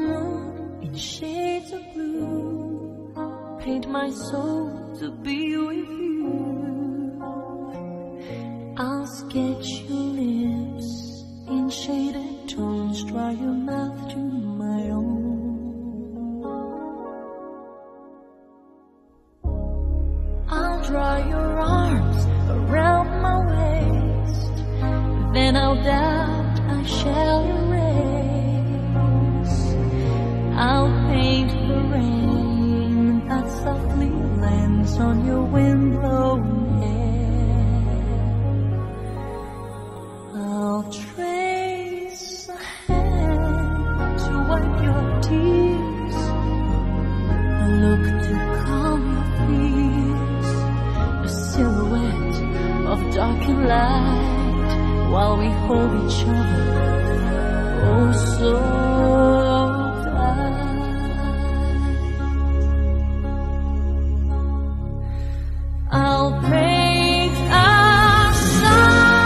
moon in shades of blue. Paint my soul to be with you. I'll sketch your lips in shaded tones, draw your mouth to my own. I'll draw your arms around my waist, then I'll doubt darkened light while we hold each other. Oh, so tight. I'll a sun